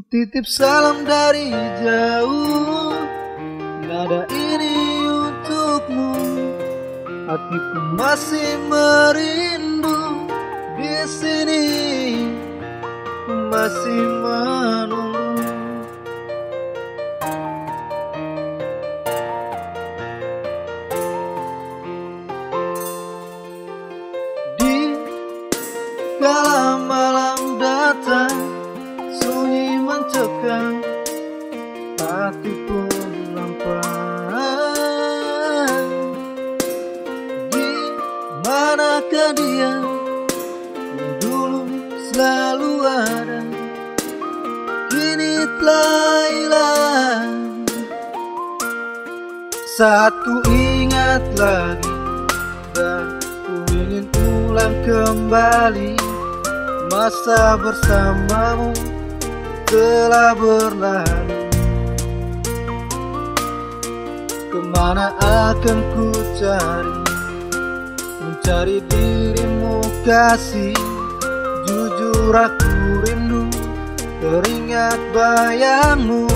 Ku titip salam dari jauh. Nada ini untukmu. Hatiku masih merindu di sini. Masih menunggu mencekam Hati pun lapar Di manakah dia? Yang dulu selalu ada Kini telah hilang. Saat ku ingat lagi Dan ku ingin pulang kembali. Masa bersamamu telah berlalu. Ke mana akan ku cari? Mencari dirimu kasih. Jujur aku rindu. Teringat bayangmu.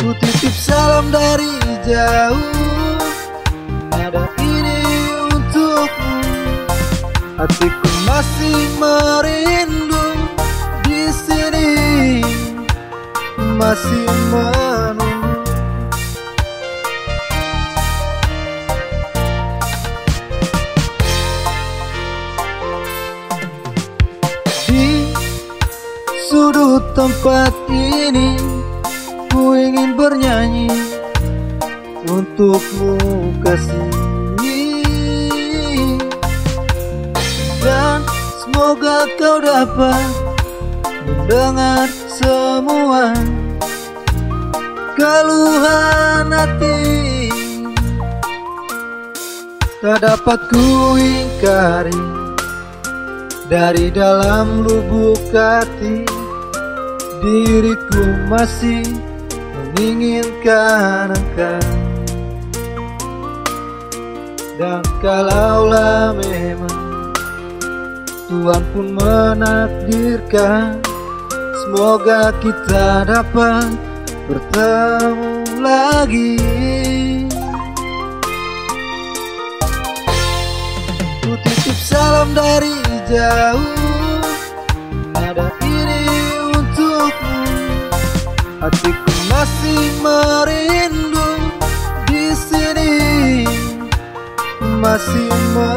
Ku titip salam dari jauh. Nada ini Hatiku masih merindu di sini Masih menunggu. Di sudut tempat ini Ku ingin bernyanyi Untukmu kasih semoga kau dapat Mendengar semua Keluhan hati. Tak dapat ku ingkari Dari dalam lubuk hati. Diriku masih menginginkan engkau Dan kalaulah memang Tuhan pun menakdirkan Semoga kita dapat bertemu lagi. Ku salam dari jauh Nada ini untukmu. Hatiku masih merindu di sini Masih menunggu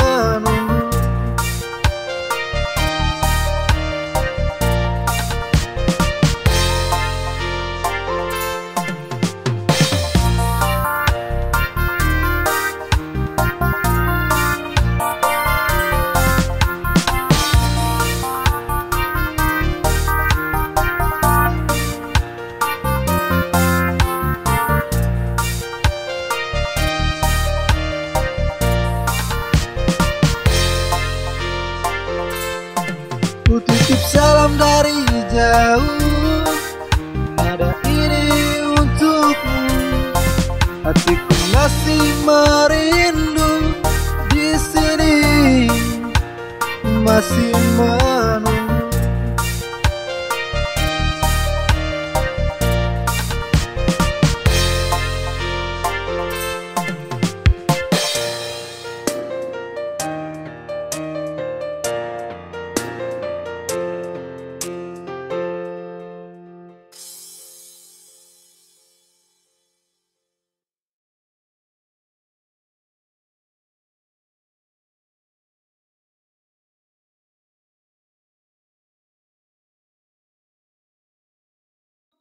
Ku titip salam dari jauh. Nada ini untukmu. Hatiku masih merindu di sini. Masih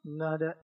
Nada